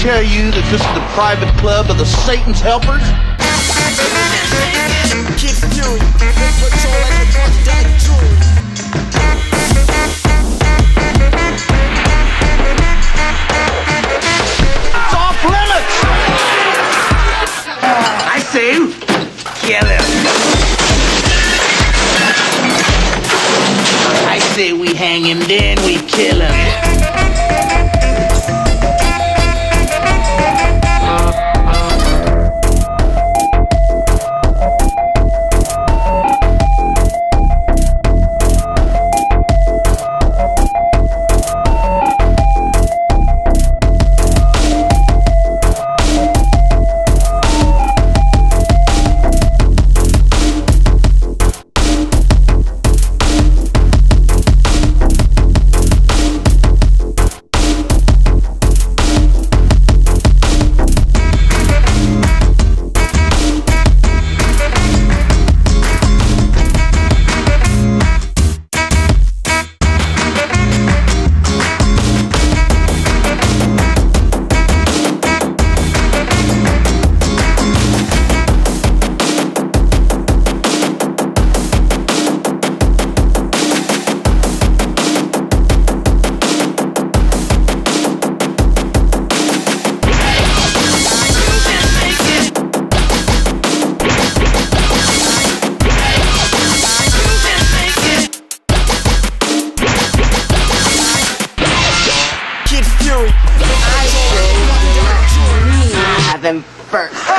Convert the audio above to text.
tell you that this is the private club of the Satan's helpers? Kid Fury, patrol like the Funkadelic Jewelry. It's off limits! I say, kill him. I say we hang him, then we kill him. Kid Fury, Have him first.